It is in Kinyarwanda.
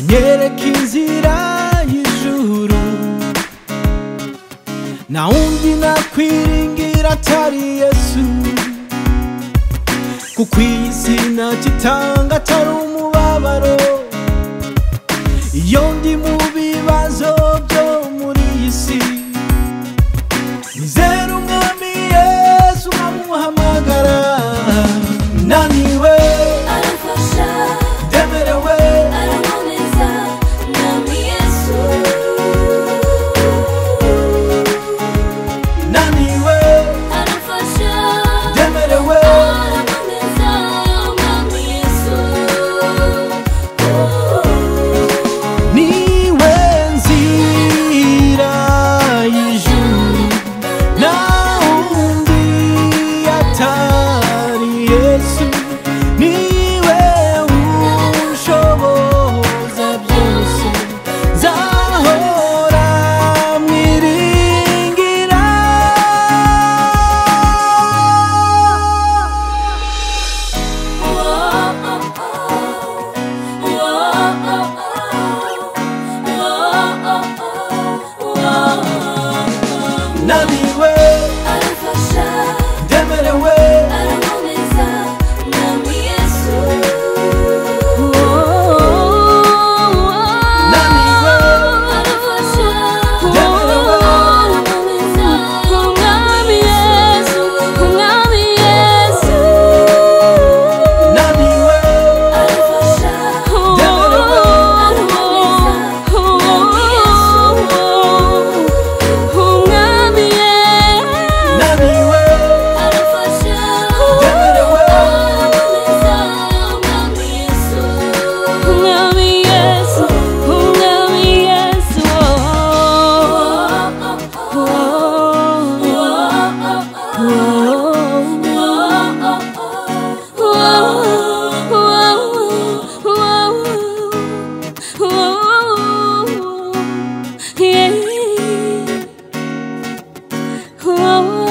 anyereka inzira y'ijuru. Na wundi nakwiringira atari yesu. Kuko iyi si ntacyo itanga atari umubabaro. Oh.